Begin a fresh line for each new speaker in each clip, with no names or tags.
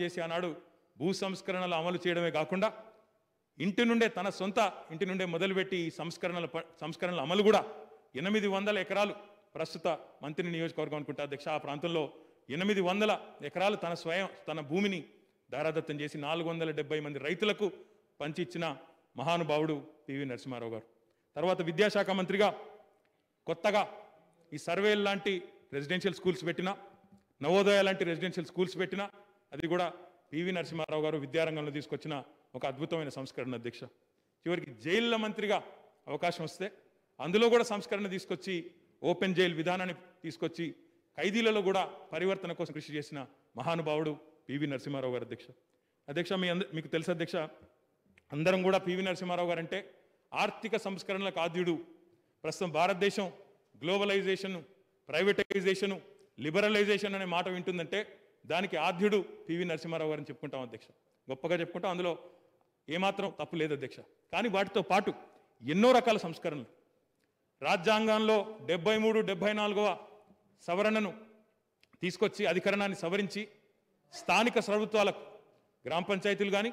చేసి ఆనాడు భూ సంస్కరణలు అమలు చేయడమే కాకుండా ఇంటి నుండే తన సొంత ఇంటి నుండే మొదలుపెట్టి ఈ సంస్కరణల సంస్కరణల అమలు కూడా ఎనిమిది వందల ఎకరాలు ప్రస్తుత మంత్రి నియోజకవర్గం అనుకుంటా అధ్యక్ష ఆ ప్రాంతంలో ఎనిమిది వందల ఎకరాలు తన స్వయం తన భూమిని దారాదత్తం చేసి నాలుగు వందల డెబ్బై మంది రైతులకు పంచి ఇచ్చిన మహానుభావుడు పివి నరసింహారావు గారు. తర్వాత విద్యాశాఖ మంత్రిగా కొత్తగా ఈ సర్వేల్ లాంటి రెసిడెన్షియల్ స్కూల్స్ పెట్టినా నవోదయ లాంటి రెసిడెన్షియల్ స్కూల్స్ పెట్టినా అది కూడా పివి నరసింహారావు గారు విద్యారంగంలో తీసుకొచ్చిన ఒక అద్భుతమైన సంస్కరణ అధ్యక్ష. చివరికి జైళ్ళ మంత్రిగా అవకాశం వస్తే అందులో కూడా సంస్కరణ తీసుకొచ్చి ఓపెన్ జైల్ విధానాన్ని తీసుకొచ్చి ఖైదీలలో కూడా పరివర్తన కోసం కృషి చేసిన మహానుభావుడు పివి నరసింహారావు గారు అధ్యక్ష. అధ్యక్ష మీ అంద మీకు తెలుసు అధ్యక్ష అందరం కూడా పివి నరసింహారావు గారు అంటే ఆర్థిక సంస్కరణలకు ఆద్యుడు. ప్రస్తుతం భారతదేశం గ్లోబలైజేషన్ ప్రైవేటైజేషను లిబరలైజేషన్ అనే మాట వింటుందంటే దానికి ఆద్యుడు పివి నరసింహారావు గారిని చెప్పుకుంటాం అధ్యక్ష. గొప్పగా చెప్పుకుంటాం. అందులో ఏమాత్రం తప్పు లేదు అధ్యక్ష. కానీ వాటితో పాటు ఎన్నో రకాల సంస్కరణలు. రాజ్యాంగంలో డెబ్బై మూడు డెబ్బై నాలుగవ సవరణను తీసుకొచ్చి అధికరణాన్ని సవరించి స్థానిక ప్రభుత్వాలకు గ్రామ పంచాయతీలు కానీ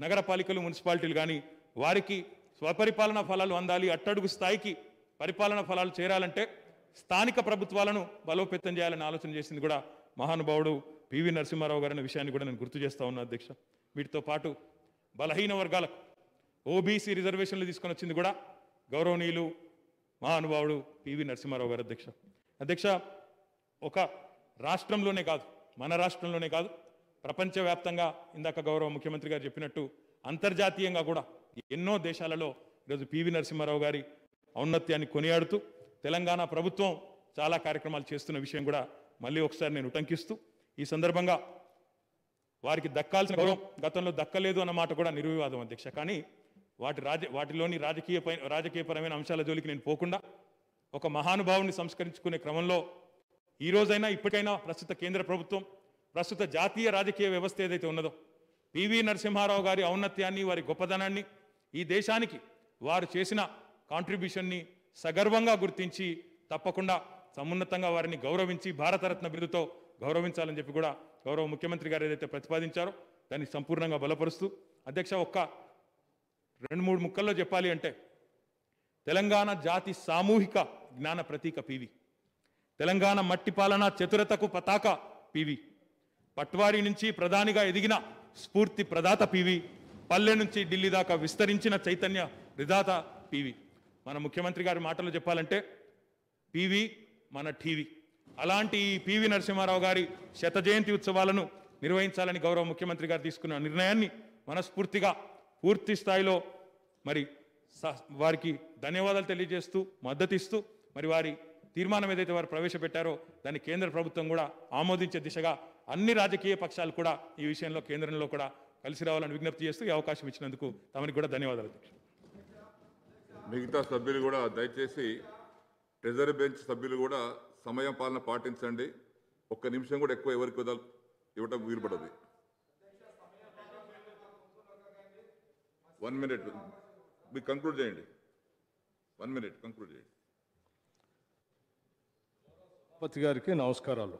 నగరపాలికలు మున్సిపాలిటీలు కానీ వారికి స్వపరిపాలన ఫలాలు అందాలి అట్టడుగు స్థాయికి పరిపాలన ఫలాలు చేరాలంటే స్థానిక ప్రభుత్వాలను బలోపేతం చేయాలని ఆలోచన చేసింది కూడా మహానుభావుడు పివి నరసింహారావు గారి విషయాన్ని కూడా నేను గుర్తు చేస్తా ఉన్నా అధ్యక్ష. వీటితో పాటు బలహీన వర్గాలకు ఓబీసీ రిజర్వేషన్లు తీసుకొని వచ్చింది కూడా గౌరవనీయులు మహానుభావుడు పివి నరసింహారావు గారు అధ్యక్ష. అధ్యక్ష ఒక రాష్ట్రంలోనే కాదు మన రాష్ట్రంలోనే కాదు ప్రపంచవ్యాప్తంగా ఇందాక గౌరవ ముఖ్యమంత్రి గారు చెప్పినట్టు అంతర్జాతీయంగా కూడా ఎన్నో దేశాలలో ఈరోజు పివి నరసింహారావు గారి ఔన్నత్యాన్ని కొనియాడుతూ తెలంగాణ ప్రభుత్వం చాలా కార్యక్రమాలు చేస్తున్న విషయం కూడా మళ్ళీ ఒకసారి నేను ఉటంకిస్తూ ఈ సందర్భంగా వారికి దక్కాల్సిన గౌరవం గతంలో దక్కలేదు అన్న మాట కూడా నిర్వివాదం అధ్యక్ష. కానీ వాటి రాజ వాటిలోని రాజకీయ రాజకీయపరమైన అంశాల జోలికి నేను పోకుండా ఒక మహానుభావుని సంస్కరించుకునే క్రమంలో ఈ రోజైనా ఇప్పటికైనా ప్రస్తుత కేంద్ర ప్రభుత్వం ప్రస్తుత జాతీయ రాజకీయ వ్యవస్థ ఏదైతే ఉన్నదో పివి నరసింహారావు గారి ఔన్నత్యాన్ని వారి గొప్పదనాన్ని ఈ దేశానికి వారు చేసిన కాంట్రిబ్యూషన్ని సగర్వంగా గుర్తించి తప్పకుండా సమున్నతంగా వారిని గౌరవించి భారతరత్న బిరుదుతో గౌరవించాలని చెప్పి కూడా గౌరవ ముఖ్యమంత్రి గారు ఏదైతే ప్రతిపాదించారో దాన్ని సంపూర్ణంగా బలపరుస్తూ అధ్యక్ష ఒక్క రెండు మూడు ముక్కల్లో చెప్పాలి అంటే తెలంగాణ జాతి సామూహిక జ్ఞాన ప్రతీక పివి. తెలంగాణ మట్టి పాలన చతురతకు పతాక పివి. పట్వారి నుంచి ప్రధానిగా ఎదిగిన స్ఫూర్తి ప్రదాత పివి. పల్లె నుంచి ఢిల్లీ దాకా విస్తరించిన చైతన్య విధాత పివి. మన ముఖ్యమంత్రి గారి మాటలు చెప్పాలంటే పివి మన టీవీ అలాంటి ఈ పివి నరసింహారావు గారి శత జయంతి ఉత్సవాలను నిర్వహించాలని గౌరవ ముఖ్యమంత్రి గారు తీసుకున్న నిర్ణయాన్ని మనస్ఫూర్తిగా పూర్తి స్థాయిలో మరి వారికి ధన్యవాదాలు తెలియజేస్తూ మద్దతిస్తూ మరి వారి తీర్మానం ఏదైతే వారు ప్రవేశపెట్టారో దాన్ని కేంద్ర ప్రభుత్వం కూడా ఆమోదించే దిశగా అన్ని రాజకీయ పక్షాలు కూడా ఈ విషయంలో కేంద్రంలో కూడా కలిసి రావాలని విజ్ఞప్తి చేస్తూ ఈ అవకాశం ఇచ్చినందుకు తమకి కూడా ధన్యవాదాలు
మిగతా సభ్యులు కూడా దయచేసి రిజర్వ్ బెంచ్ సభ్యులు కూడా సమయం పాలన పాటించండి. ఒక్క నిమిషం కూడా ఎక్కువ ఎవరికి వదల ఇవ్వటం వీలుపడదు. వన్ మినిట్ మీరు కంక్లూడ్ చేయండి. వన్ మినిట్ కంక్లూడ్ చేయండి.
పతి గారికి నమస్కారాలు.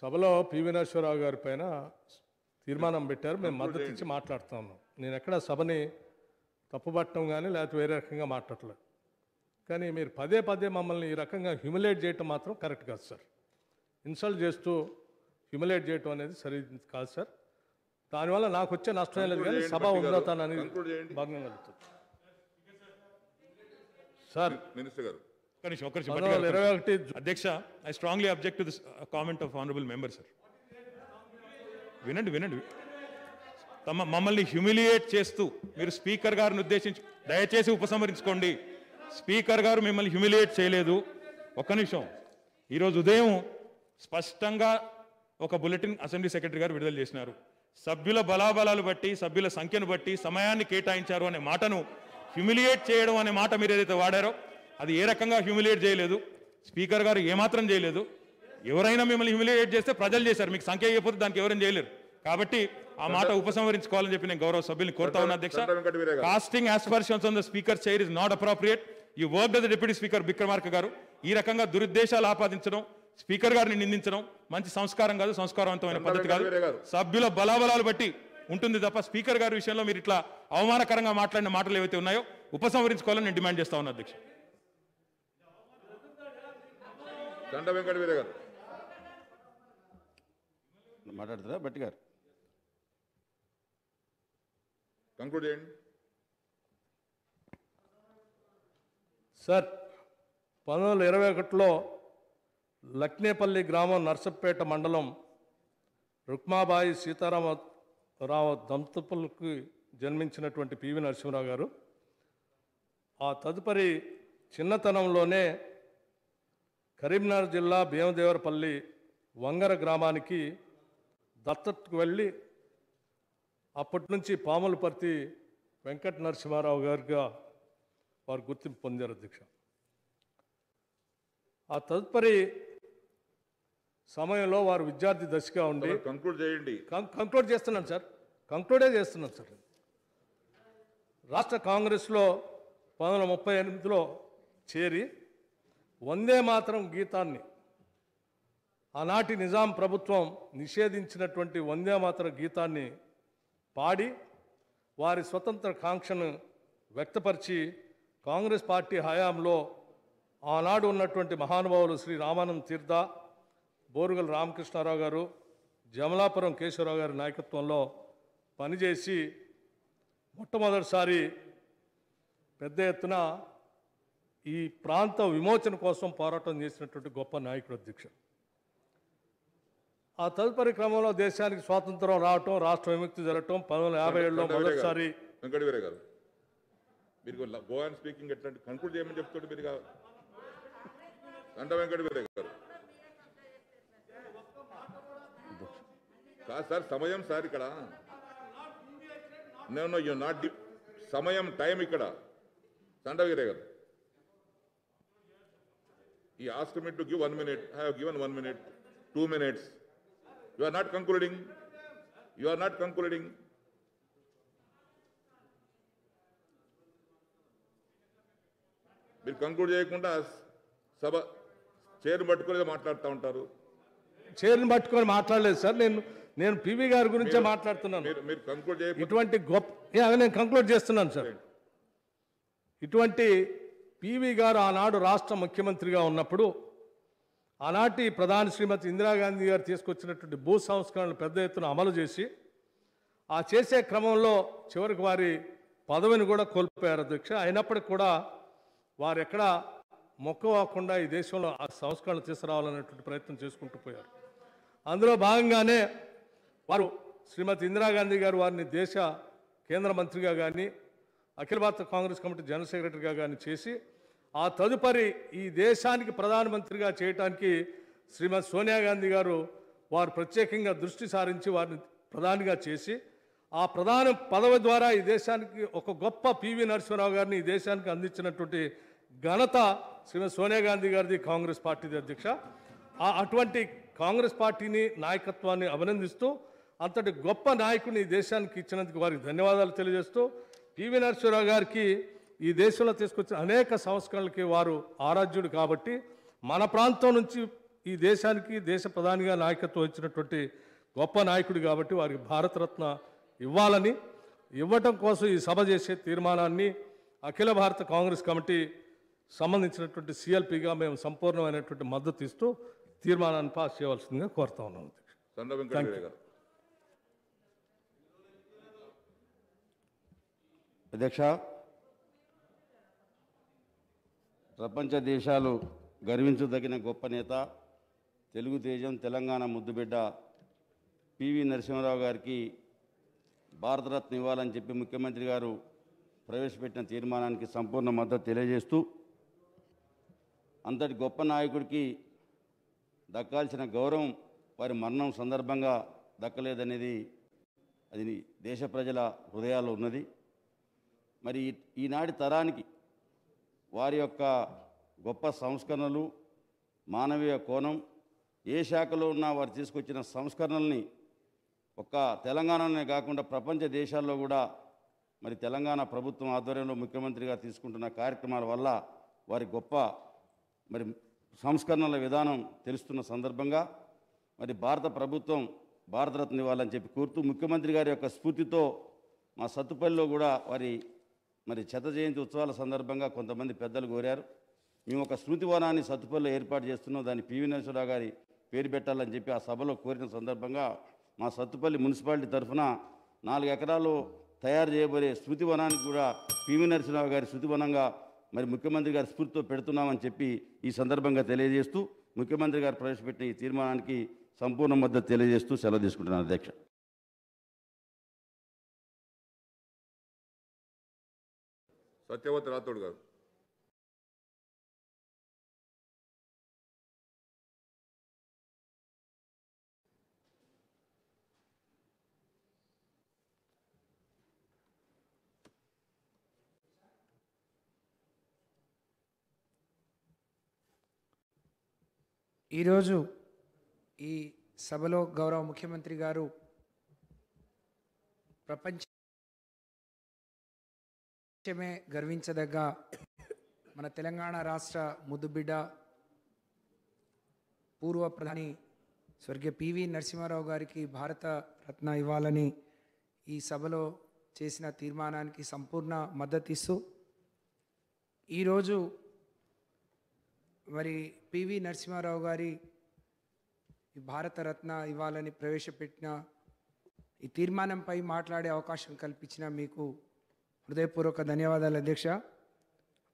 సభలో పివి నరసింహరావు గారి పైన తీర్మానం పెట్టారు. మేము మద్దతు ఇచ్చి మాట్లాడుతా ఉన్నాం నేను ఎక్కడ సభని తప్పుపట్టడం కానీ లేకపోతే వేరే రకంగా మాట్లాడలేదు కానీ మీరు పదే పదే మమ్మల్ని ఈ రకంగా హ్యూమిలేట్ చేయటం మాత్రం కరెక్ట్ కాదు సార్. ఇన్సల్ట్ చేస్తూ హ్యూమిలేట్ చేయటం అనేది సరి కాదు సార్. దానివల్ల నాకు వచ్చే నష్టం లేదు కానీ సభ. ఉన్నతాన్ని అనేది
Conclude చేయండి.
భంగం కలుగుతుంది సార్.
మినిస్టర్ గారు.
ఇరవై ఒకటి
అధ్యక్ష I strongly object to this comment of honourable member sir. వినండి వినండి. తమ మమ్మల్ని హ్యూమిలియేట్ చేస్తూ మీరు స్పీకర్ గారిని ఉద్దేశించి దయచేసి ఉపసంహరించుకోండి. స్పీకర్ గారు మిమ్మల్ని హ్యూమిలియేట్ చేయలేదు. ఒక్క నిమిషం. ఈరోజు ఉదయం స్పష్టంగా ఒక బులెటిన్ అసెంబ్లీ సెక్రటరీ గారు విడుదల చేసినారు. సభ్యుల బలాబలాలు బట్టి సభ్యుల సంఖ్యను బట్టి సమయాన్ని కేటాయించారు అనే మాటను హ్యూమిలియేట్ చేయడం అనే మాట మీరు ఏదైతే వాడారో అది ఏ రకంగా హ్యూమిలియేట్ చేయలేదు. స్పీకర్ గారు ఏమాత్రం చేయలేదు. ఎవరైనా మిమ్మల్ని హ్యూమిలియేట్ చేస్తే ప్రజలు చేశారు. మీకు సంఖ్య ఇవ్వకపోతే దానికి ఎవరైనా చేయలేరు. కాబట్టి ఆ మాట ఉపసంహరించుకోవాలని చెప్పి నేను గౌరవ సభ్యుల్ని కోరుతా ఉన్నా అధ్యక్ష. Casting aspersions on the speaker chair is not appropriate ఈ work the deputy speaker Vikramarka గారు ఈ రకంగా దురుద్దేశాలు ఆపాదించడం స్పీకర్ గారిని నిందించడం మంచి సంస్కారం కాదు సంస్కారవంతమైన పద్ధతి కాదు. సభ్యుల బలాబలాలు బట్టి ఉంటుంది తప్ప స్పీకర్ గారి విషయంలో మీరు ఇట్లా అవమానకరంగా మాట్లాడిన మాటలు ఏవైతే ఉన్నాయో ఉపసంహరించుకోవాలని నేను డిమాండ్ చేస్తా ఉన్నా అధ్యక్ష.
చండ వెంకట వీరే గారు.
మాట్లాడుతారా బట్టి గారు.
కంక్లూడ్ చేయండి.
సార్ పంతొమ్మిది వందల ఇరవై ఒకటిలో లక్నేపల్లి గ్రామం నర్సపేట మండలం రుక్మాబాయి సీతారామరావు దంతపులకు జన్మించినటువంటి పివి నరసింహరావు గారు. ఆ తదుపరి చిన్నతనంలోనే కరీంనగర్ జిల్లా భీమదేవరపల్లి వంగర గ్రామానికి దత్తకు వెళ్ళి అప్పటి నుంచి పాములపర్తి వెంకట నరసింహారావు గారిగా వారు గుర్తింపు పొందారు అధ్యక్ష. ఆ తదుపరి సమయంలో వారు విద్యార్థి దశగా ఉండి
కంక్లూడ్ చేయండి.
కం- కంక్లూడ్ చేస్తున్నాను సార్. కంక్లూడే చేస్తున్నాను సార్. రాష్ట్ర కాంగ్రెస్లో పంతొమ్మిది వందల ముప్పై ఎనిమిదిలో చేరి వందే మాత్రం గీతాన్ని ఆనాటి నిజాం ప్రభుత్వం నిషేధించినటువంటి వందే మాతరం గీతాన్ని పాడి వారి స్వతంత్ర కాంక్షను వ్యక్తపరిచి కాంగ్రెస్ పార్టీ హయాంలో ఆనాడు ఉన్నటువంటి మహానుభావులు శ్రీ రామానంద తీర్థ బోరుగల రామకృష్ణారావు గారు జమలాపురం కేశవరావు గారి నాయకత్వంలో పనిచేసి మొట్టమొదటిసారి పెద్ద ఎత్తున ఈ ప్రాంత విమోచన కోసం పోరాటం చేసినటువంటి గొప్ప నాయకుడు అధ్యక్ష ఆ తదుపరి క్రమంలో దేశానికి స్వాతంత్రం రావటం రాష్ట్ర విముక్తి జరగటం పంతొమ్మిది వందల యాభై ఏడులో. మొదటిసారి
వెంకట వీరే గారు మీరు గో అండ్ స్పీకింగ్ ఎట్లాంటి కంక్లూడ్ చేయమని చెప్తాడు మీరు దండ వెంకట గారు. కాదు సార్ సమయం సార్ ఇక్కడ. నేను యూ నాట్ డి సమయం టైం ఇక్కడ. Chanda garu. I ask me to give one minute I have given one minute two minutes you are not concluding you are not concluding మీరు కంక్లూడ్ చేయకుండా సభ chair పట్టుకుని మాట్లాడుతూ ఉంటారు.
చైర్ని పట్టుకొని మాట్లాడలేదు సార్ నేను నేను పివి గారి గురించే మాట్లాడుతున్నాను.
మీరు మీరు కంక్లూడ్
ఇటువంటి గొప్ప నేను కంక్లూడ్ చేస్తున్నాను సార్. ఇటువంటి పివి గారు ఆనాడు రాష్ట్ర ముఖ్యమంత్రిగా ఉన్నప్పుడు ఆనాటి ప్రధాని శ్రీమతి ఇందిరాగాంధీ గారు తీసుకొచ్చినటువంటి భూ సంస్కరణలు పెద్ద ఎత్తున అమలు చేసి ఆ చేసే క్రమంలో చివరికి వారి పదవిని కూడా కోల్పోయారు అధ్యక్ష. అయినప్పటికీ కూడా వారు ఎక్కడ మొక్కవాకుండా ఈ దేశంలో ఆ సంస్కరణ తీసుకురావాలనేటువంటి ప్రయత్నం చేసుకుంటూ పోయారు. అందులో భాగంగానే వారు శ్రీమతి ఇందిరాగాంధీ గారు వారిని దేశ కేంద్ర మంత్రిగా కానీ అఖిల భారత కాంగ్రెస్ కమిటీ జనరల్ సెక్రటరీగా కానీ చేసి ఆ తదుపరి ఈ దేశానికి ప్రధానమంత్రిగా చేయటానికి శ్రీమతి సోనియా గాంధీ గారు వారు ప్రత్యేకంగా దృష్టి సారించి వారిని ప్రధానిగా చేసి ఆ ప్రధాన పదవి ద్వారా ఈ దేశానికి ఒక గొప్ప పివి నరసింహరావు గారిని ఈ దేశానికి అందించినటువంటి ఘనత శ్రీమతి సోనియా గాంధీ గారిది కాంగ్రెస్ పార్టీది అధ్యక్ష. ఆ అటువంటి కాంగ్రెస్ పార్టీని నాయకత్వాన్ని అభినందిస్తూ అంతటి గొప్ప నాయకుని ఈ దేశానికి ఇచ్చినందుకు వారికి ధన్యవాదాలు తెలియజేస్తూ పివి నరసింహరావు గారికి ఈ దేశంలో తీసుకొచ్చిన అనేక సంస్కరణలకి వారు ఆరాధ్యుడు కాబట్టి మన ప్రాంతం నుంచి ఈ దేశానికి దేశ ప్రధానిగా నాయకత్వం ఇచ్చినటువంటి గొప్ప నాయకుడు కాబట్టి వారికి భారతరత్న ఇవ్వాలని ఇవ్వటం కోసం ఈ సభ చేసే తీర్మానాన్ని అఖిల భారత కాంగ్రెస్ కమిటీ సంబంధించినటువంటి సిఎల్పిగా మేము సంపూర్ణమైనటువంటి మద్దతు ఇస్తూ తీర్మానాన్ని పాస్ చేయవలసిందిగా కోరుతా ఉన్నాం అధ్యక్ష.
ప్రపంచ దేశాలు గర్వించదగిన గొప్ప నేత తెలుగు తేజం తెలంగాణ ముద్దుబిడ్డ పివి నరసింహారావు గారికి భారతరత్న ఇవ్వాలని చెప్పి ముఖ్యమంత్రి గారు ప్రవేశపెట్టిన తీర్మానానికి సంపూర్ణ మద్దతు తెలియజేస్తూ అంతటి గొప్ప నాయకుడికి దక్కాల్సిన గౌరవం వారి మరణం సందర్భంగా దక్కలేదనేది అది దేశ ప్రజల హృదయాల్లో ఉన్నది. మరి ఈనాటి తరానికి వారి యొక్క గొప్ప సంస్కరణలు మానవీయ కోణం ఏ శాఖలో ఉన్నా వారు తీసుకొచ్చిన సంస్కరణల్ని ఒక్క తెలంగాణలోనే కాకుండా ప్రపంచ దేశాల్లో కూడా మరి తెలంగాణ ప్రభుత్వం ఆధ్వర్యంలో ముఖ్యమంత్రిగా తీసుకుంటున్న కార్యక్రమాల వల్ల వారి గొప్ప మరి సంస్కరణల విధానం తెలుస్తున్న సందర్భంగా మరి భారత ప్రభుత్వం భారతరత్న ఇవ్వాలని చెప్పి కోరుతూ ముఖ్యమంత్రి గారి యొక్క స్ఫూర్తితో మా సత్తుపల్లిలో కూడా వారి మరి చెత జయంతి ఉత్సవాల సందర్భంగా కొంతమంది పెద్దలు కోరారు. మేము ఒక స్మృతి వనాన్ని సత్తుపల్లిలో ఏర్పాటు చేస్తున్నాం. దాన్ని పివి నరసింహరావు గారి పేరు పెట్టాలని చెప్పి ఆ సభలో కోరిన సందర్భంగా మా సత్తుపల్లి మున్సిపాలిటీ తరఫున నాలుగు ఎకరాలు తయారు చేయబోయే స్మృతి వనానికి కూడా పివి నరసింహరావు గారి స్మృతి వనంగా మరి ముఖ్యమంత్రి గారి స్ఫూర్తితో పెడుతున్నామని చెప్పి ఈ సందర్భంగా తెలియజేస్తూ ముఖ్యమంత్రి గారు ప్రవేశపెట్టిన ఈ తీర్మానానికి సంపూర్ణ మద్దతు తెలియజేస్తూ సెలవు తీసుకుంటున్నాను అధ్యక్ష.
సత్యవతి రాథోడ్ గారు.
ఈరోజు ఈ సభలో గౌరవ ముఖ్యమంత్రి గారు ప్రపంచమే గర్వించదగ్గ మన తెలంగాణ రాష్ట్ర ముద్దుబిడ్డ పూర్వ ప్రధాని స్వర్గీయ పివి నరసింహారావు గారికి భారత రత్న ఇవ్వాలని ఈ సభలో చేసిన తీర్మానానికి సంపూర్ణ మద్దతు ఇస్తూ ఈరోజు మరి పివి నరసింహారావు గారి భారతరత్న ఇవ్వాలని ప్రవేశపెట్టిన ఈ తీర్మానంపై మాట్లాడే అవకాశం కల్పించిన మీకు హృదయపూర్వక ధన్యవాదాలు అధ్యక్ష.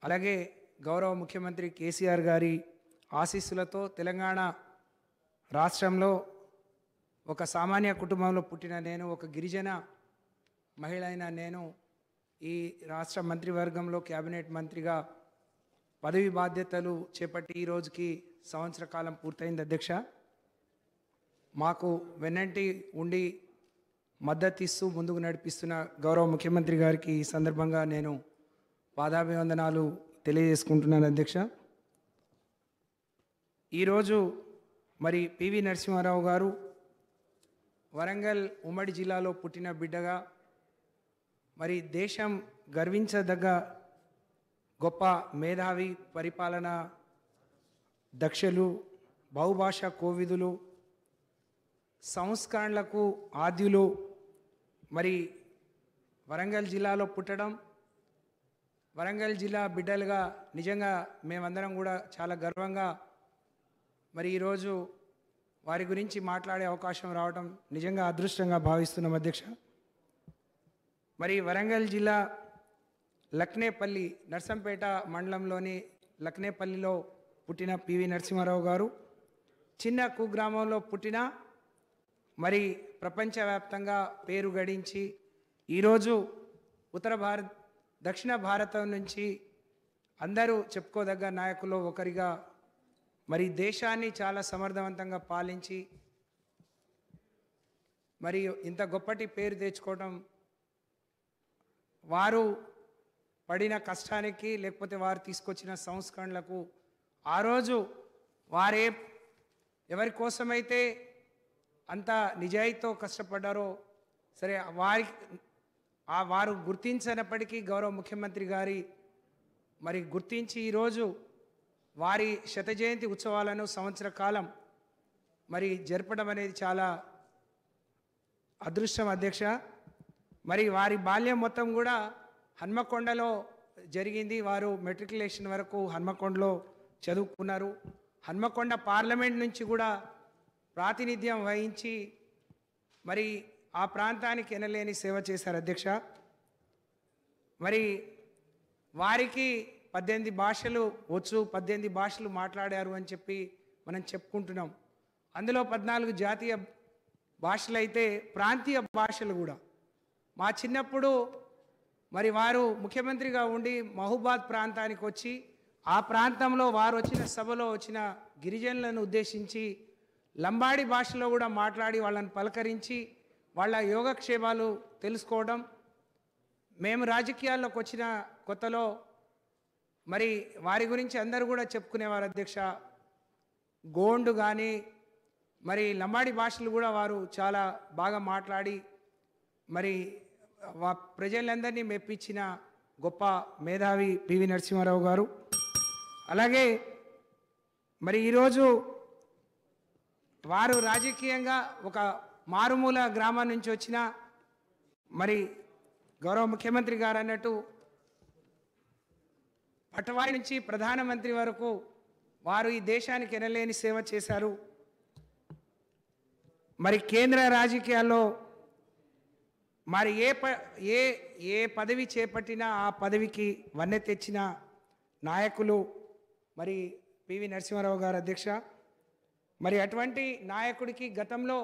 అలాగే గౌరవ ముఖ్యమంత్రి కేసీఆర్ గారి ఆశీస్సులతో తెలంగాణ రాష్ట్రంలో ఒక సామాన్య కుటుంబంలో పుట్టిన నేను ఒక గిరిజన మహిళ అయిన నేను ఈ రాష్ట్ర మంత్రివర్గంలో క్యాబినెట్ మంత్రిగా పదవి బాధ్యతలు చేపట్టి ఈ రోజుకి సంవత్సర కాలం పూర్తయింది అధ్యక్ష. మాకు వెన్నంటి ఉండి మద్దతు ఇస్తూ ముందుకు నడిపిస్తున్న గౌరవ ముఖ్యమంత్రి గారికి ఈ సందర్భంగా నేను పాదాభివందనాలు తెలియజేసుకుంటున్నాను అధ్యక్ష. ఈరోజు మరి పివి నరసింహారావు గారు వరంగల్ ఉమ్మడి జిల్లాలో పుట్టిన బిడ్డగా మరి దేశం గర్వించదగ్గ గొప్ప మేధావి పరిపాలన దక్షలు బహుభాష కోవిదులు సంస్కరణలకు ఆద్యులు మరి వరంగల్ జిల్లాలో పుట్టడం వరంగల్ జిల్లా బిడ్డలుగా నిజంగా మేమందరం కూడా చాలా గర్వంగా మరి ఈరోజు వారి గురించి మాట్లాడే అవకాశం రావడం నిజంగా అదృష్టంగా భావిస్తున్నాం అధ్యక్ష. మరి వరంగల్ జిల్లా లక్నేపల్లి నర్సంపేట మండలంలోని లక్నేపల్లిలో పుట్టిన పివి నరసింహారావు గారు చిన్న కుగ్రామంలో పుట్టిన మరి ప్రపంచవ్యాప్తంగా పేరు గడించి ఈరోజు ఉత్తర భారత్ దక్షిణ భారతం నుంచి అందరూ చెప్పుకోదగ్గ నాయకుల్లో ఒకరిగా మరి దేశాన్ని చాలా సమర్థవంతంగా పాలించి మరి ఇంత గొప్పటి పేరు తెచ్చుకోవడం వారు పడిన కష్టానికి లేకపోతే వారు తీసుకొచ్చిన సంస్కరణలకు ఆ రోజు వారే ఎవరి కోసమైతే అంత నిజాయితీతో కష్టపడ్డారో సరే వారి ఆ వారు గుర్తించినప్పటికీ గౌరవ ముఖ్యమంత్రి గారి మరి గుర్తించి ఈరోజు వారి శత జయంతి ఉత్సవాలను సంవత్సర కాలం మరి జరపడం అనేది చాలా అదృష్టం అధ్యక్ష. మరి వారి బాల్యం మొత్తం కూడా హన్మకొండలో జరిగింది. వారు మెట్రికులేషన్ వరకు హన్మకొండలో చదువుకున్నారు. హన్మకొండ పార్లమెంట్ నుంచి కూడా ప్రాతినిధ్యం వహించి మరి ఆ ప్రాంతానికి ఎనలేని సేవ చేశారు అధ్యక్ష. మరి వారికి పద్దెనిమిది భాషలు వచ్చు పద్దెనిమిది భాషలు మాట్లాడారు అని చెప్పి మనం చెప్పుకుంటున్నాం. అందులో పద్నాలుగు జాతీయ భాషలు అయితే ప్రాంతీయ భాషలు కూడా. మా చిన్నప్పుడు మరి వారు ముఖ్యమంత్రిగా ఉండి మహబూబాద్ ప్రాంతానికి వచ్చి ఆ ప్రాంతంలో వారు వచ్చిన సభలో వచ్చిన గిరిజనులను ఉద్దేశించి లంబాడి భాషలో కూడా మాట్లాడి వాళ్ళని పలకరించి వాళ్ళ యోగక్షేమాలు తెలుసుకోవడం మేము రాజకీయాల్లోకి వచ్చిన కొత్తలో మరి వారి గురించి అందరూ కూడా చెప్పుకునేవారు అధ్యక్ష. గోండు కానీ మరి లంబాడి భాషలు కూడా వారు చాలా బాగా మాట్లాడి మరి ప్రజలందరినీ మెప్పించిన గొప్ప మేధావి పివి నరసింహారావు గారు. అలాగే మరి ఈరోజు వారు రాజకీయంగా ఒక మారుమూల గ్రామం నుంచి వచ్చిన మరి గౌరవ ముఖ్యమంత్రి గారు అన్నట్టు పటవారి నుంచి ప్రధానమంత్రి వరకు వారు ఈ దేశానికి ఎనలేని సేవ చేశారు. మరి కేంద్ర రాజకీయాల్లో మరి ఏ ప ఏ ఏ పదవి చేపట్టినా ఆ పదవికి వన్నె తెచ్చిన నాయకులు మరి పివి నరసింహారావు గారు అధ్యక్ష. మరి అటువంటి నాయకుడికి గతంలో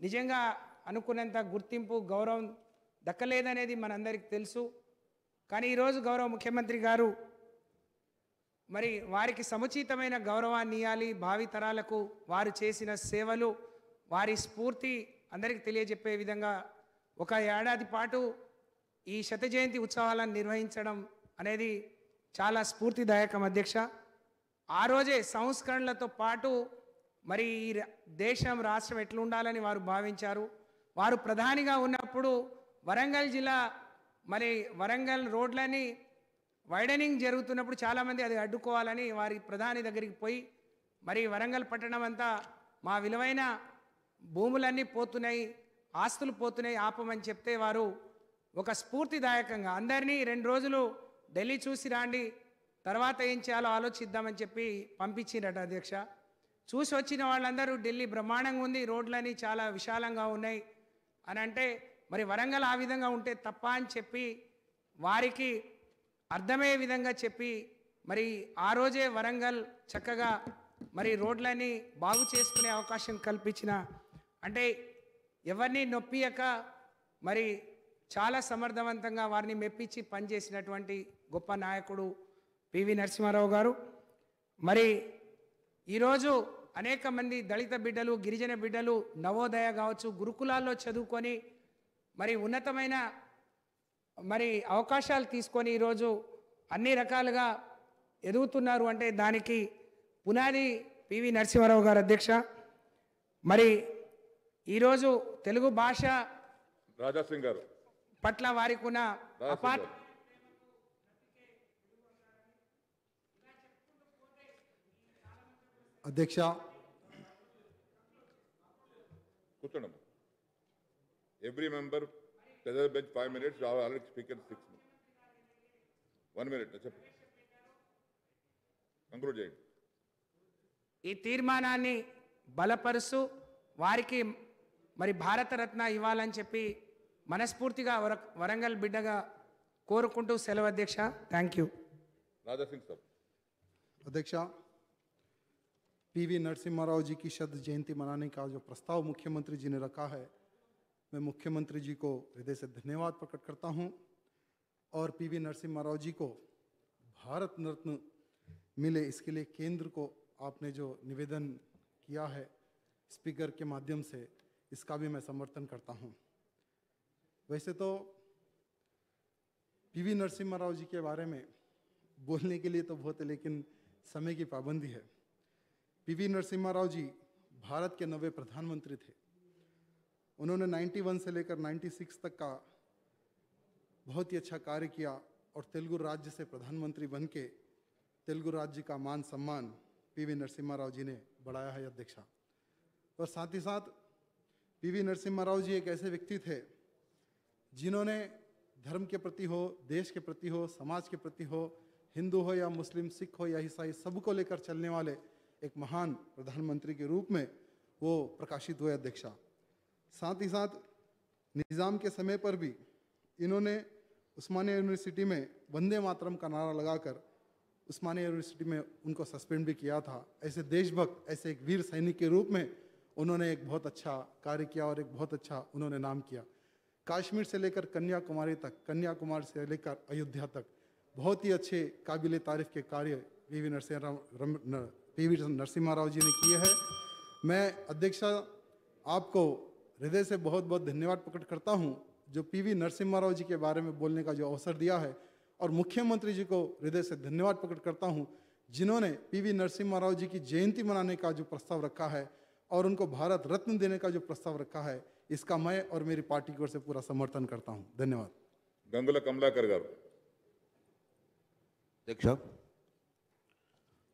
నిజంగా అనుకున్నంత గుర్తింపు గౌరవం దక్కలేదనేది మనందరికీ తెలుసు. కానీ ఈరోజు గౌరవ ముఖ్యమంత్రి గారు మరి వారికి సముచితమైన గౌరవాన్ని ఇవ్వాలి భావితరాలకు వారు చేసిన సేవలు వారి స్ఫూర్తి అందరికీ తెలియజెప్పే విధంగా ఒక ఏడాది పాటు ఈ శత జయంతి ఉత్సవాలను నిర్వహించడం అనేది చాలా స్ఫూర్తిదాయకం అధ్యక్ష. ఆ రోజే సంస్కరణలతో పాటు మరి ఈ దేశం రాష్ట్రం ఎట్లా ఉండాలని వారు భావించారు. వారు ప్రధానిగా ఉన్నప్పుడు వరంగల్ జిల్లా మరి వరంగల్ రోడ్లని వైడనింగ్ జరుగుతున్నప్పుడు చాలామంది అది అడ్డుకోవాలని వారి ప్రధాని దగ్గరికి పోయి మరి వరంగల్ పట్టణం అంతా మా విలువైన భూములన్నీ పోతున్నాయి. ఆస్తులు పోతున్నాయి ఆపమని చెప్తే వారు ఒక స్ఫూర్తిదాయకంగా అందరినీ రెండు రోజులు ఢిల్లీ చూసి రాండి తర్వాత ఏం చేయాలో ఆలోచిద్దామని చెప్పి పంపించిండట అధ్యక్ష. చూసి వచ్చిన వాళ్ళందరూ ఢిల్లీ బ్రహ్మాండంగా ఉంది రోడ్లని చాలా విశాలంగా ఉన్నాయి అని అంటే మరి వరంగల్ ఆ విధంగా ఉంటే తప్ప అని చెప్పి వారికి అర్థమయ్యే విధంగా చెప్పి మరి ఆ రోజే వరంగల్ చక్కగా మరి రోడ్లని బాగు చేసుకునే అవకాశం కల్పించిన అంటే ఎవరిని నొప్పియక మరి చాలా సమర్థవంతంగా వారిని మెప్పించి పనిచేసినటువంటి గొప్ప నాయకుడు పివి నరసింహారావు గారు. మరి ఈరోజు అనేక మంది దళిత బిడ్డలు గిరిజన బిడ్డలు నవోదయ కావచ్చు గురుకులాల్లో చదువుకొని మరి ఉన్నతమైన మరి అవకాశాలు తీసుకొని ఈరోజు అన్ని రకాలుగా ఎదుగుతున్నారు అంటే దానికి పునాది పివి నరసింహారావు గారు అధ్యక్ష. మరి ఈరోజు తెలుగు భాష
రాజా సింగ్ గారు.
పట్ల వారికి ఉన్న
అధ్యక్ష.
కూర్చోండి every member pressure bench five minutes already speaker six one minute చెప్పు కంక్లూడ్ చేయండి.
ఈ తీర్మానాన్ని బలపరుస్తూ వారికి మరి భారతరత్న ఇవ్వాలని చెప్పి మనస్ఫూర్తిగా వర వరంగల్ బిడ్డగా కోరుకుంటూ సెలవు అధ్యక్ష థ్యాంక్ యూ
రాజా సింగ్ సాబ్
अध्यक्ष पीवी नरसिम्हा राव जी की शत जयंती मनाने का जो प्रस्ताव मुख्यमंत्री जी ने रखा है मैं मुख्यमंत्री जी को हृदय से धन्यवाद प्रकट करता हूं और पीवी नरसिम्हा राव जी को भारत रत्न मिले इसके लिए केंद्र को आपने जो निवेदन किया है स्पीकर के माध्यम से इसका भी मैं समर्थन करता हूँ। वैसे तो पीवी नरसिम्हा राव जी के बारे में बोलने के लिए तो बहुत है, लेकिन समय की पाबंदी है। पीवी नरसिम्हा राव जी भारत के नवे प्रधानमंत्री थे। उन्होंने 91 से लेकर 96 तक का बहुत ही अच्छा कार्य किया और तेलुगु राज्य से प्रधानमंत्री बन के तेलुगु राज्य का मान सम्मान पीवी नरसिम्हा राव जी ने बढ़ाया है अध्यक्षा। और साथ ही साथ पीवी नरसिम्हा राव जी एक ऐसे व्यक्ति थे, जिन्होंने धर्म के प्रति हो, देश के प्रति हो, समाज के प्रति हो, हिंदू हो या मुस्लिम, सिख हो या ईसाई, सबको लेकर चलने वाले एक महान प्रधानमंत्री के रूप में वो प्रकाशित हुए अध्यक्षा। साथ ही साथ निज़ाम के समय पर भी इन्होंने उस्मानिया यूनिवर्सिटी में वंदे मातरम का नारा लगाकर उस्मानिया यूनिवर्सिटी में उनको सस्पेंड भी किया था। ऐसे देशभक्त, ऐसे एक वीर सैनिक के रूप में उन्होंने एक बहुत अच्छा कार्य किया और एक बहुत अच्छा उन्होंने नाम किया। कश्मीर से लेकर कन्याकुमारी तक, कन्याकुमारी से लेकर अयोध्या तक बहुत ही अच्छे काबिल तारीफ़ के कार्य P V Narasimha Rao P we Narasimha Rao ji ने किए हैं। मैं अध्यक्षा, आपको हृदय से बहुत बहुत धन्यवाद प्रकट करता हूँ जो पी वी नरसिम्हा राव जी के बारे में बोलने का जो अवसर दिया है। और मुख्यमंत्री जी को हृदय से धन्यवाद प्रकट करता हूँ जिन्होंने पी वी नरसिम्हा राव जी की जयंती मनाने का जो प्रस्ताव रखा है। और उनको भारत रत्न देने का जो प्रस्ताव रखा है इसका मैं और मेरी पार्टी की ओर से पूरा समर्थन करता हूँ। धन्यवाद।
गंगुल
कमलाकर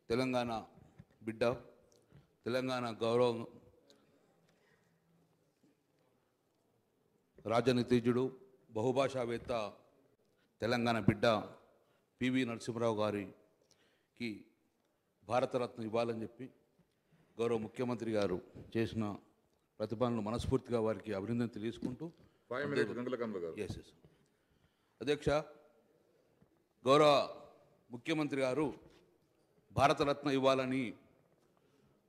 तेलंगाना बिड तेलंगाना गौरव राजनीतिजुड़ बहुभाषावे तेलंगाना बिड पीवी नरसिंहराव गारी की भारतरत्न इवाली గౌరవ ముఖ్యమంత్రి గారు చేసిన ప్రతిభను మనస్ఫూర్తిగా వారికి అభినందన తెలియజేసుకుంటూ ఎస్ ఎస్ అధ్యక్ష గౌరవ ముఖ్యమంత్రి గారు భారతరత్న ఇవ్వాలని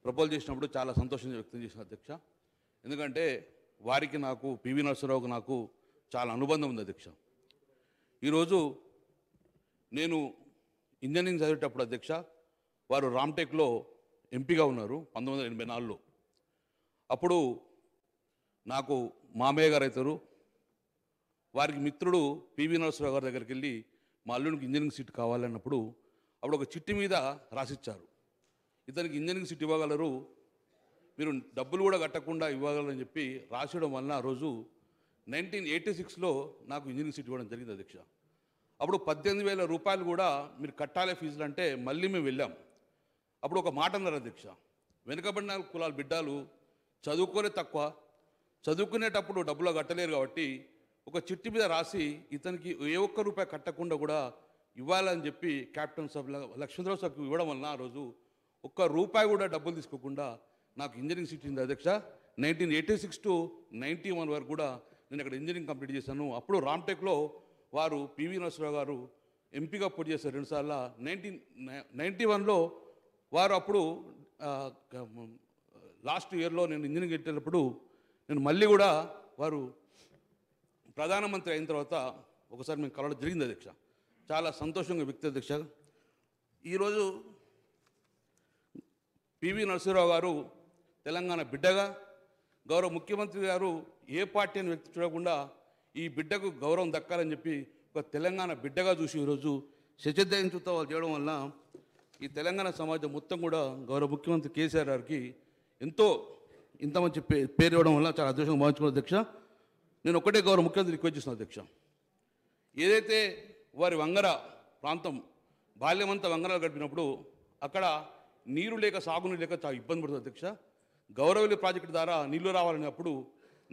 ప్రపోజ్ చేసినప్పుడు చాలా సంతోషం వ్యక్తం చేసిన అధ్యక్ష. ఎందుకంటే వారికి నాకు పివి నరసింహరావుకు నాకు చాలా అనుబంధం ఉంది అధ్యక్ష. ఈరోజు నేను ఇంజనీరింగ్ చదివేటప్పుడు అధ్యక్ష వారు రామ్టెక్లో ఎంపీగా ఉన్నారు పంతొమ్మిది వందల ఎనభై నాలుగులో. అప్పుడు నాకు మామయ్య గారు అవుతారు. వారికి మిత్రుడు పివి నరసరావు గారి దగ్గరికి వెళ్ళి మా అల్లునికి ఇంజనీరింగ్ సీట్ కావాలన్నప్పుడు అప్పుడు ఒక చిట్టి మీద రాసిచ్చారు. ఇతనికి ఇంజనీరింగ్ సీట్ ఇవ్వగలరు. మీరు డబ్బులు కూడా కట్టకుండా ఇవ్వగలరని చెప్పి రాసేయడం వలన ఆ రోజు నైన్టీన్ ఎయిటీ సిక్స్లో నాకు ఇంజనీరింగ్ సీట్ ఇవ్వడం జరిగింది అధ్యక్ష. అప్పుడు పద్దెనిమిది వేల రూపాయలు కూడా మీరు కట్టాలే ఫీజులు అంటే మళ్ళీ మేము వెళ్ళాం. అప్పుడు ఒక మాట అన్నారు అధ్యక్ష. వెనుకబడిన కులాల బిడ్డలు చదువుకోలే తక్కువ. చదువుకునేటప్పుడు డబ్బులు కట్టలేరు కాబట్టి ఒక చిట్టి మీద రాసి ఇతనికి ఏ ఒక్క రూపాయి కట్టకుండా కూడా ఇవ్వాలని చెప్పి క్యాప్టెన్ సబ్ లక్ష్మీరావు సభకు ఇవ్వడం వలన ఆ రోజు ఒక్క రూపాయి కూడా డబ్బులు తీసుకోకుండా నాకు ఇంజనీరింగ్ సీట్ ఉంది అధ్యక్ష. Nineteen eighty six to ninety one వరకు కూడా నేను అక్కడ ఇంజనీరింగ్ కంప్లీట్ చేశాను. అప్పుడు రామ్టెక్లో వారు పివి నరసరావు గారు ఎంపీగా పోటీ చేశారు. రెండుసార్లు నైన్టీన్ నైంటీ వన్లో వారు అప్పుడు లాస్ట్ ఇయర్లో నేను ఇంజనీరింగ్ వెళ్ళేటప్పుడు నేను మళ్ళీ కూడా వారు ప్రధానమంత్రి అయిన తర్వాత ఒకసారి మేము కలవడం జరిగింది అధ్యక్ష. చాలా సంతోషంగా వ్యక్తి అధ్యక్ష. ఈరోజు పివి నరసింహరావు గారు తెలంగాణ బిడ్డగా గౌరవ ముఖ్యమంత్రి గారు ఏ పార్టీ అని వ్యక్తి చూడకుండా ఈ బిడ్డకు గౌరవం దక్కాలని చెప్పి ఒక తెలంగాణ బిడ్డగా చూసి ఈరోజు శశద్ధయించుతో వాళ్ళు చేయడం వల్ల ఈ తెలంగాణ సమాజం మొత్తం కూడా గౌరవ ముఖ్యమంత్రి కేసీఆర్ గారికి ఎంతో ఇంత మంచి పే పేరు ఇవ్వడం వల్ల చాలా అదృష్టంగా భావించుకున్న అధ్యక్ష. నేను ఒకటే గౌరవ ముఖ్యమంత్రి రిక్వెస్ట్ చేసిన అధ్యక్ష. ఏదైతే వారి వంగర ప్రాంతం బాల్యమంతా వంగరాలు గడిపినప్పుడు అక్కడ నీరు లేక సాగునీరు లేక చాలా ఇబ్బంది పడుతుంది అధ్యక్ష. గౌరవల్లి ప్రాజెక్టు ద్వారా నీళ్ళు రావాలనేప్పుడు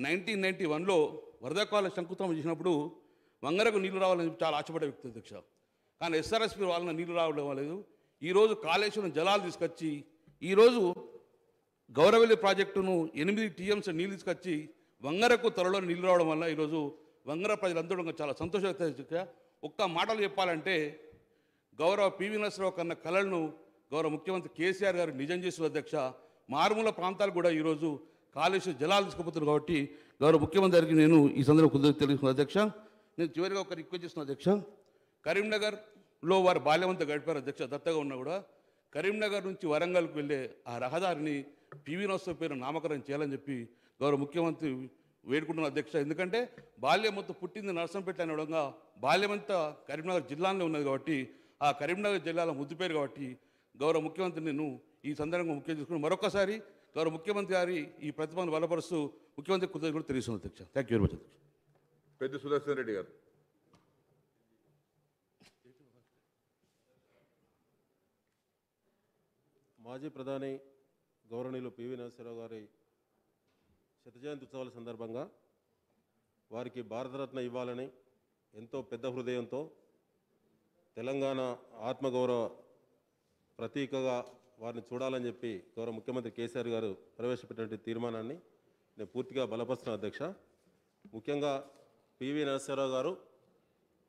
నైన్టీన్ నైన్టీ వన్లో వరదకాల శంకుతం చేసినప్పుడు వంగరకు నీళ్ళు రావాలని చాలా ఆశపడే వ్యక్తి అధ్యక్ష. కానీ ఎస్ఆర్ఎస్పి వాళ్ళని నీళ్ళు రావడం లేదు. ఈరోజు కాళేశ్వరం జలాలు తీసుకొచ్చి ఈరోజు గౌరవల్లి ప్రాజెక్టును ఎనిమిది టీఎంసీ నీళ్ళు తీసుకొచ్చి వంగరకు త్వరలో నీళ్ళు రావడం వల్ల ఈరోజు వంగర ప్రజలందరూ చాలా సంతోషంగా ఒక్క మాటలు చెప్పాలంటే గౌరవ పివి నరసరావు కన్న కళలను గౌరవ ముఖ్యమంత్రి కేసీఆర్ గారు నిజం చేసిన అధ్యక్ష. మారుమూల ప్రాంతాలు కూడా ఈరోజు కాలుష్య జలాలు తీసుకుపోతున్నారు కాబట్టి గౌరవ ముఖ్యమంత్రి గారికి నేను ఈ సందర్భంగా తెలుసుకున్న తెలుస్తున్నా అధ్యక్ష. నేను చివరిగా ఒక రిక్వెస్ట్ చేస్తున్నా అధ్యక్ష. లో వారు బాల్యమంతా గడిపారు అధ్యక్ష దత్తగా ఉన్నా కూడా. కరీంనగర్ నుంచి వరంగల్కు వెళ్ళే ఆ రహదారిని పివి పేరు నామకరణం చేయాలని చెప్పి గౌరవ ముఖ్యమంత్రి వేడుకుంటున్న అధ్యక్ష. ఎందుకంటే బాల్యం మొత్తం పుట్టింది నరసంపేట అనే విధంగా బాల్యమంతా కరీంనగర్ జిల్లాలో ఉన్నది కాబట్టి ఆ కరీంనగర్ జిల్లాలో ముద్దు పేరు కాబట్టి గౌరవ ముఖ్యమంత్రి నేను ఈ సందర్భంగా ముఖ్యం చేసుకుని మరొకసారి గౌరవ ముఖ్యమంత్రి గారి ఈ ప్రతిభను బలపరుస్తూ ముఖ్యమంత్రి కృతజ్ఞతలు తెలుస్తుంది అధ్యక్ష. థ్యాంక్ యూ వెరీ మచ్ అధ్యక్ష.
పెద్ద సుదర్శన్ రెడ్డి గారు.
మాజీ ప్రధాని గౌరవనీయులు పివి నరసింహరావు గారి శతజయంతి ఉత్సవాల సందర్భంగా వారికి భారతరత్న ఇవ్వాలని ఎంతో పెద్ద హృదయంతో తెలంగాణ ఆత్మగౌరవ ప్రతీకగా వారిని చూడాలని చెప్పి గౌరవ ముఖ్యమంత్రి కేసీఆర్ గారు ప్రవేశపెట్టిన తీర్మానాన్ని నేను పూర్తిగా బలపరుస్తున్న అధ్యక్ష. ముఖ్యంగా పివి నరసింహరావు గారు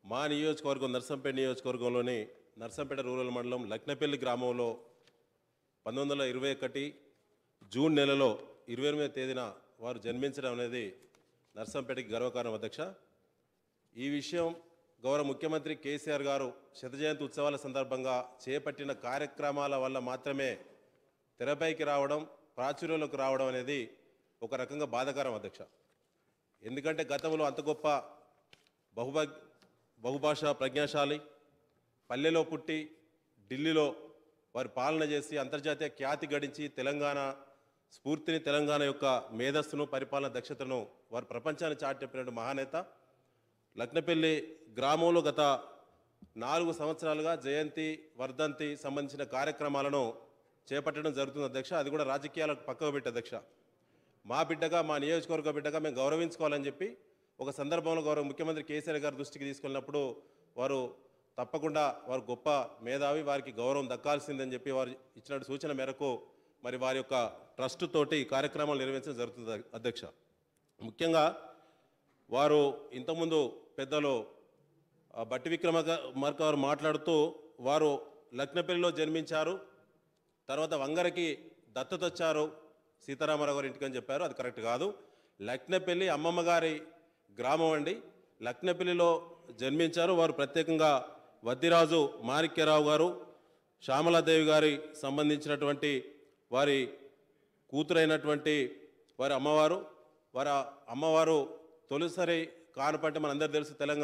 మా నియోజకవర్గం నర్సంపేట నియోజకవర్గంలోని నర్సంపేట రూరల్ మండలం లక్నపల్లి గ్రామంలో పంతొమ్మిది వందల ఇరవై ఒకటి జూన్ నెలలో ఇరవై ఎనిమిదవ తేదీన వారు జన్మించడం అనేది నర్సంపేటకి గర్వకారణం అధ్యక్ష. ఈ విషయం గౌరవ ముఖ్యమంత్రి కేసీఆర్ గారు శత జయంతి ఉత్సవాల సందర్భంగా చేపట్టిన కార్యక్రమాల వల్ల మాత్రమే తెరపైకి రావడం ప్రాచుర్యంలోకి రావడం అనేది ఒక రకంగా బాధకరం అధ్యక్ష. ఎందుకంటే గతంలో అంత గొప్ప బహుభా బహుభాషా ప్రజ్ఞాశాలి పల్లెలో పుట్టి ఢిల్లీలో వారు పాలన చేసి అంతర్జాతీయ ఖ్యాతి గడించి తెలంగాణ స్ఫూర్తిని తెలంగాణ యొక్క మేధస్సును పరిపాలన దక్షతను వారు ప్రపంచాన్ని చాటినటువంటి మహానేత. లక్నపల్లి గ్రామంలో గత నాలుగు సంవత్సరాలుగా జయంతి వర్ధంతి సంబంధించిన కార్యక్రమాలను చేపట్టడం జరుగుతుంది అధ్యక్ష. అది కూడా రాజకీయాలకు పక్కకు పెట్టి అధ్యక్ష. మా బిడ్డగా మా నియోజకవర్గ బిడ్డగా మేము గౌరవించుకోవాలని చెప్పి ఒక సందర్భంలో గౌరవ ముఖ్యమంత్రి కేసీఆర్ గారి దృష్టికి తీసుకెళ్ళినప్పుడు వారు తప్పకుండా వారు గొప్ప మేధావి వారికి గౌరవం దక్కాల్సిందని చెప్పి వారు ఇచ్చిన సూచన మేరకు మరి వారి యొక్క ట్రస్ట్ తోటి కార్యక్రమాలు నిర్వహించడం జరుగుతుంది అధ్యక్ష. ముఖ్యంగా వారు ఇంతకుముందు పెద్దలు బట్టి విక్రమ మార్క వారు మాట్లాడుతూ వారు లక్నపల్లిలో జన్మించారు తర్వాత వంగరకి దత్తత వచ్చారు సీతారామరావు గారి ఇంటికి అని చెప్పారు అది కరెక్ట్ కాదు. లక్నపల్లి అమ్మమ్మ గారి గ్రామం అండి. లక్నపల్లిలో జన్మించారు వారు ప్రత్యేకంగా వద్దిరాజు మాణిక్యరావు గారు శ్యామలాదేవి గారి సంబంధించినటువంటి వారి కూతురైనటువంటి వారి అమ్మవారు వారి అమ్మవారు తొలిసారి కానుపంటే మనందరూ తెలుసు తెలంగాణ